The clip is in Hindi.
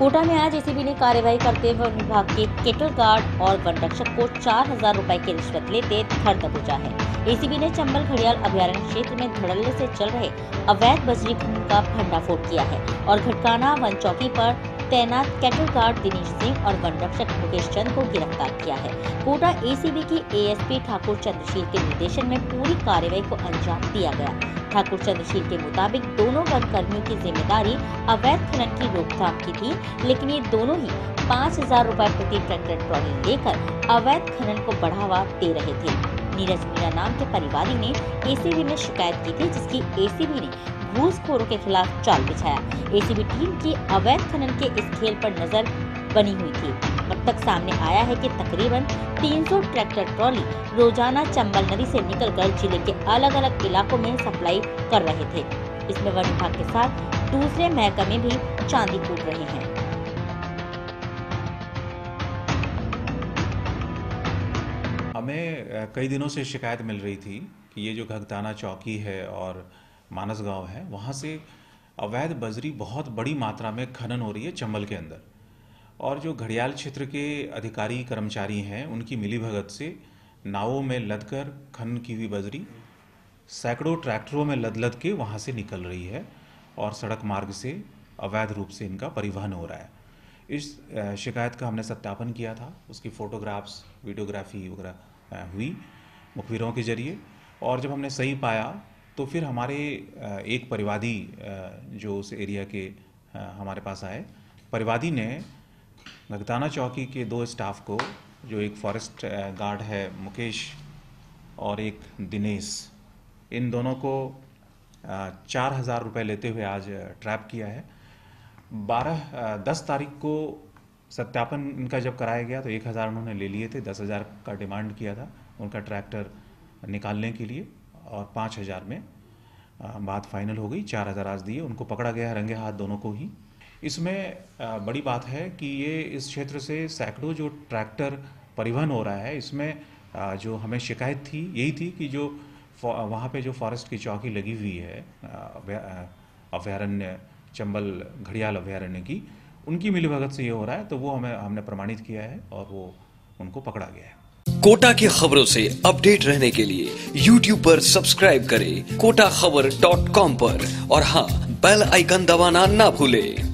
कोटा में आज एसीबी ने कार्यवाही करते हुए विभाग के केटल गार्ड और वन रक्षक को चार हज़ार रूपए की रिश्वत लेते धर दबोचा है। एसीबी ने चंबल घड़ियाल अभ्यारण्य क्षेत्र में धड़ल्ले से चल रहे अवैध बजरी खनन का भंडाफोड़ किया है और घटकाना वन चौकी पर तैनात कैटल गार्ड दिनेश सिंह और वन रक्षक मुकेश चंद को गिरफ़्तार किया है। कोटा एसीबी की एएसपी ठाकुर चंद्रशील के निर्देशन में पूरी कार्रवाई को अंजाम दिया गया। ठाकुर चंद्रशील के मुताबिक दोनों वन कर्मियों की ज़िम्मेदारी अवैध खनन की रोकथाम की थी, लेकिन ये दोनों ही पाँच हज़ार रूपए प्रति ट्रैक्टर ट्रॉली लेकर अवैध खनन को बढ़ावा दे रहे थे। नीरज मीणा नाम के परिवादी ने एसीबी में शिकायत की थी, जिसकी एसीबी ने घूसखोरों के खिलाफ चाल बिछाया। एसीबी टीम की अवैध खनन के इस खेल पर नज़र बनी हुई थी। अब तक सामने आया है कि तकरीबन 300 ट्रैक्टर ट्रॉली रोज़ाना चंबल नदी से निकलकर ज़िले के अलग अलग इलाकों में सप्लाई कर रहे थे। इसमें वन विभाग के साथ दूसरे महकमे भी चांदी कूट रहे हैं। हमें कई दिनों से शिकायत मिल रही थी कि ये जो घगताना चौकी है और मानस गाँव है, वहाँ से अवैध बजरी बहुत बड़ी मात्रा में खनन हो रही है चंबल के अंदर। और जो घड़ियाल क्षेत्र के अधिकारी, कर्मचारी हैं, उनकी मिलीभगत से नावों में लद कर खनन की हुई बजरी सैकड़ों ट्रैक्टरों में लद लद के वहाँ से निकल रही है और सड़क मार्ग से अवैध रूप से इनका परिवहन हो रहा है। इस शिकायत का हमने सत्यापन किया था। उसकी फ़ोटोग्राफ्स, वीडियोग्राफी वगैरह हुई मुखबिरों के ज़रिए। और जब हमने सही पाया तो फिर हमारे एक परिवादी जो उस एरिया के हमारे पास आए, परिवादी ने नगताना चौकी के दो स्टाफ को, जो एक फॉरेस्ट गार्ड है, मुकेश और एक दिनेश, इन दोनों को चार हज़ार रुपये लेते हुए आज ट्रैप किया है। बारह दस तारीख को सत्यापन इनका जब कराया गया तो एक हज़ार उन्होंने ले लिए थे, दस हज़ार का डिमांड किया था उनका ट्रैक्टर निकालने के लिए, और पाँच हज़ार में बात फाइनल हो गई, चार हज़ार आज दिए, उनको पकड़ा गया रंगे हाथ दोनों को ही। इसमें बड़ी बात है कि ये इस क्षेत्र से सैकड़ों जो ट्रैक्टर परिवहन हो रहा है, इसमें जो हमें शिकायत थी, यही थी कि जो वहाँ पे जो फॉरेस्ट की चौकी लगी हुई है अभ्यारण्य, चंबल, घड़ियाल अभ्यारण्य की, उनकी मिलीभगत से ये हो रहा है तो वो हमें, हमने प्रमाणित किया है और वो उनको पकड़ा गया है। कोटा की खबरों से अपडेट रहने के लिए YouTube पर सब्सक्राइब करें कोटा खबर डॉट कॉम पर और हाँ बेल आइकन दबाना ना भूलें।